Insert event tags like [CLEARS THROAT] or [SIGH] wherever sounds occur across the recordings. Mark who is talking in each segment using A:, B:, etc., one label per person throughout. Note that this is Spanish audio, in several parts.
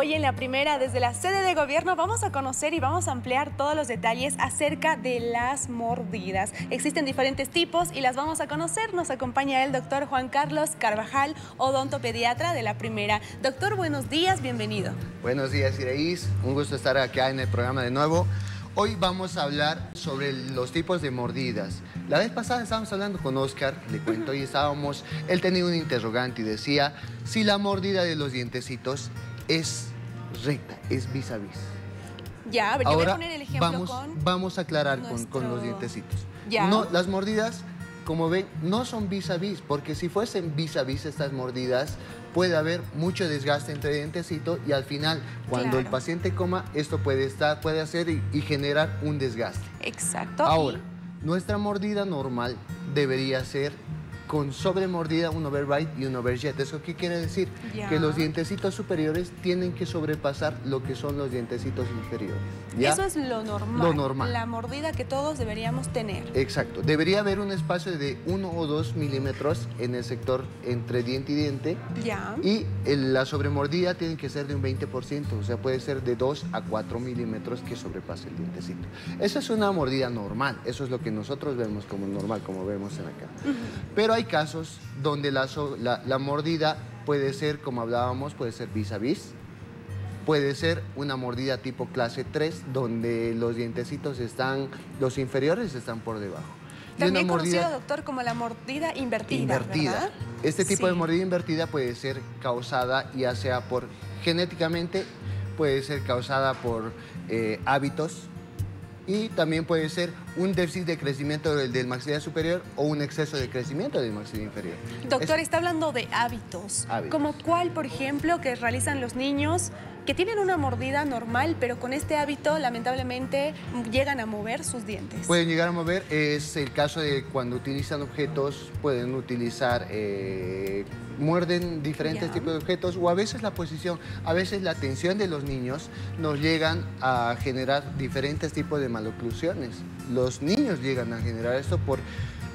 A: Hoy en la primera, desde la sede de gobierno, vamos a conocer y vamos a ampliar todos los detalles acerca de las mordidas. Existen diferentes tipos y las vamos a conocer. Nos acompaña el doctor Juan Carlos Carvajal, odontopediatra de la primera. Doctor, buenos días, bienvenido.
B: Buenos días, Iraís. Un gusto estar acá en el programa de nuevo. Hoy vamos a hablar sobre los tipos de mordidas. La vez pasada estábamos hablando con Oscar, le cuento, y estábamos, él tenía un interrogante y decía si la mordida de los dientecitos es recta, es vis a vis.
A: Ya, a ver,
B: Ahora
A: yo voy a poner el ejemplo
B: vamos,
A: con...
B: vamos a aclarar con,
A: nuestro-
B: con los dientecitos.
A: Ya.
B: No, las mordidas, como ven, no son vis a vis, porque si fuesen vis a vis estas mordidas, puede haber mucho desgaste entre dientecito y al final, cuando el paciente coma, esto puede estar, puede hacer y, y generar un desgaste.
A: Exacto.
B: Ahora, nuestra mordida normal debería ser con sobremordida, un overbite y un overjet. ¿Eso qué quiere decir?
A: Ya.
B: Que los dientecitos superiores tienen que sobrepasar lo que son los dientecitos inferiores. ¿ya?
A: Eso es lo normal.
B: Lo normal.
A: La mordida que todos deberíamos tener.
B: Exacto. Debería haber un espacio de 1 o 2 milímetros en el sector entre diente y diente.
A: Ya.
B: Y el- la sobremordida tiene que ser de un 20%, o sea, puede ser de 2 a 4 milímetros que sobrepase el dientecito. Esa es una mordida normal, eso es lo que nosotros vemos como normal, como vemos en acá. Pero hay casos donde la, la- la mordida puede ser, como hablábamos, puede ser vis a vis, puede ser una mordida tipo clase 3, donde los dientecitos están, los inferiores están por debajo.
A: También conocido, doctor, como la mordida invertida,
B: invertida.
A: ¿verdad?
B: Este tipo de
A: Sí.
B: mordida invertida puede ser causada ya sea por genéticamente, puede ser causada por eh, hábitos y también puede ser un déficit de crecimiento del, del maxilar superior o un exceso de crecimiento del maxilar inferior.
A: Doctor,
B: Es-
A: está hablando de hábitos.
B: Hábitos.
A: Como cuál, por ejemplo, que realizan los niños que tienen una mordida normal, pero con este hábito, lamentablemente, llegan a mover sus dientes.
B: Pueden llegar a mover, es el caso de cuando utilizan objetos, pueden utilizar, eh, muerden diferentes tipos de objetos o a veces la posición, a veces la tensión de los niños nos llegan a generar diferentes tipos de maloclusiones. Los niños llegan a generar esto por,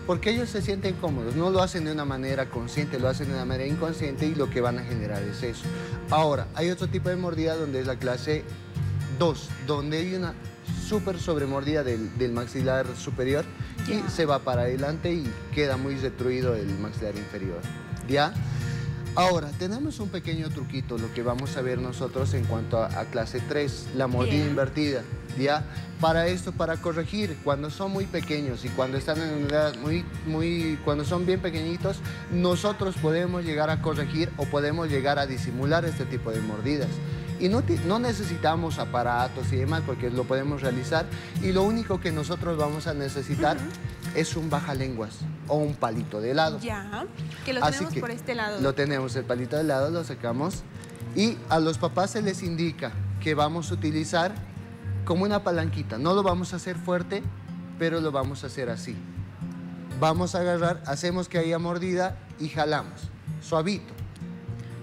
B: porque ellos se sienten cómodos, no lo hacen de una manera consciente, lo hacen de una manera inconsciente y lo que van a generar es eso. Ahora, hay otro tipo de mordida donde es la clase 2, donde hay una súper sobremordida del, del maxilar superior y se va para adelante y queda muy destruido el maxilar inferior. ¿Ya? Ahora, tenemos un pequeño truquito, lo que vamos a ver nosotros en cuanto a, a clase 3, la mordida
A: Bien.
B: invertida. ¿Ya? Para esto, para corregir, cuando son muy pequeños y cuando están en edad muy, muy, cuando son bien pequeñitos, nosotros podemos llegar a corregir o podemos llegar a disimular este tipo de mordidas. Y no, no necesitamos aparatos y demás porque lo podemos realizar y lo único que nosotros vamos a necesitar es un bajalenguas o un palito de helado.
A: Ya, que lo
B: Así
A: tenemos
B: que
A: por este lado.
B: Lo tenemos, el palito de helado lo sacamos y a los papás se les indica que vamos a utilizar como una palanquita. No lo vamos a hacer fuerte, pero lo vamos a hacer así. Vamos a agarrar, hacemos que haya mordida y jalamos. Suavito,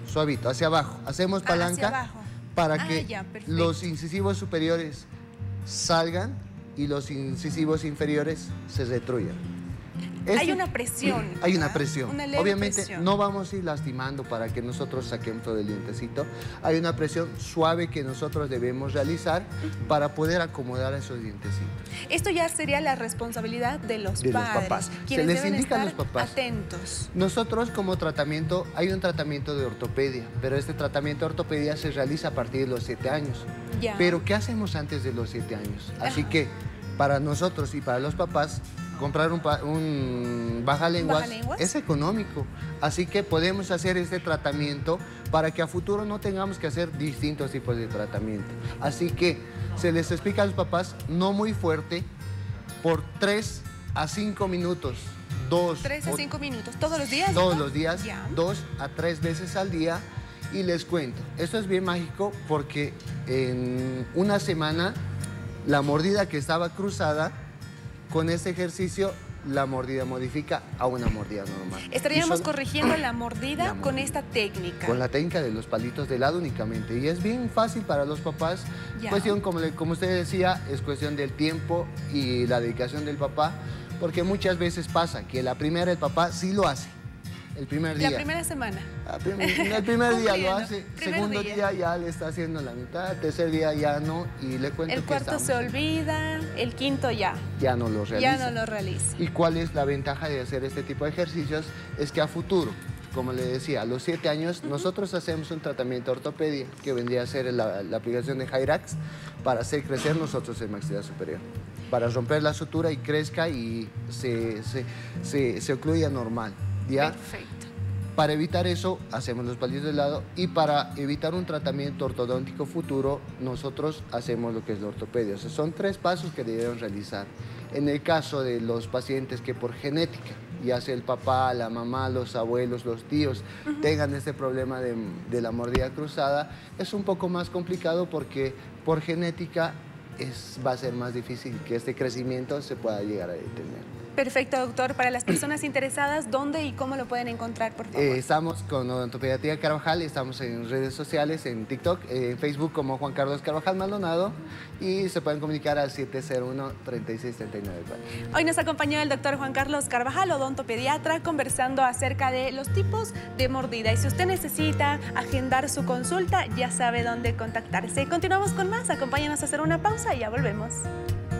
B: suavito, hacia abajo. Hacemos
A: Ah,
B: palanca
A: abajo.
B: para
A: Ah,
B: que
A: ya,
B: los incisivos superiores salgan y los incisivos inferiores se
A: Hay una presión. [CLEARS THROAT]
B: hay una presión.
A: Una
B: Obviamente
A: presión.
B: no vamos a ir lastimando para que nosotros saquemos todo el dientecito. Hay una presión suave que nosotros debemos realizar para poder acomodar esos dientecitos.
A: Esto ya sería la responsabilidad de los
B: De los
A: padres,
B: papás. Se les
A: deben
B: indica a los papás.
A: atentos.
B: Nosotros como tratamiento, hay un tratamiento de ortopedia, pero este tratamiento de ortopedia se realiza a partir de los 7 años.
A: Ya.
B: Pero ¿qué hacemos antes de los 7 años? Así
A: Ajá.
B: que para nosotros y para los papás, comprar un, un bajalenguas
A: ¿Bajalenguas?
B: es económico. Así que podemos hacer este tratamiento para que a futuro no tengamos que hacer distintos tipos de tratamiento. Así que se les explica a los papás, no muy fuerte, por 3 a 5 minutos. Dos
A: Tres a
B: o
A: cinco minutos. ¿Todos los días?
B: todos los días, dos a tres veces al día. Y les cuento, esto es bien mágico porque en una semana la mordida que estaba cruzada, con este ejercicio la mordida modifica a una mordida normal.
A: Estaríamos
B: son-
A: corrigiendo la [CLEARS THROAT] mordida,
B: La
A: con esta técnica.
B: con la técnica de los palitos de helado únicamente. Y es bien fácil para los papás.
A: Ya.
B: Cuestión, como, le- como usted decía, es cuestión del tiempo y la dedicación del papá. Porque muchas veces pasa que la primera el papá sí lo hace. El primer día.
A: La primera semana.
B: El primer [LAUGHS] día lo hace, segundo día. ya le está haciendo la mitad, tercer día ya no y le cuento
A: El cuarto se olvida, el quinto ya.
B: Ya no lo realiza.
A: Ya no lo realiza.
B: ¿Y cuál es la ventaja de hacer este tipo de ejercicios? Es que a futuro, como le decía, a los siete años nosotros hacemos un tratamiento de ortopedia que vendría a ser la, aplicación de Hyrax para hacer crecer nosotros el maxilar superior, para romper la sutura y crezca y se, se, se, ocluya normal. ¿Ya?
A: Perfecto.
B: Para evitar eso, hacemos los palillos de lado y para evitar un tratamiento ortodóntico futuro, nosotros hacemos lo que es la ortopedia. O sea, son tres pasos que debemos realizar. En el caso de los pacientes que por genética ya sea el papá, la mamá, los abuelos, los tíos, tengan este problema de, de, la mordida cruzada, es un poco más complicado porque por genética es, va a ser más difícil que este crecimiento se pueda llegar a detener.
A: Perfecto, doctor. Para las personas interesadas, ¿dónde y cómo lo pueden encontrar, por favor?
B: Eh, estamos con Odontopediatría Carvajal, estamos en redes sociales, en TikTok, en Facebook como Juan Carlos Carvajal Maldonado y se pueden comunicar al 701-3639.
A: Hoy nos acompañó el doctor Juan Carlos Carvajal, odontopediatra, conversando acerca de los tipos de mordida. Y si usted necesita agendar su consulta, ya sabe dónde contactarse. Continuamos con más, acompáñanos a hacer una pausa y ya volvemos.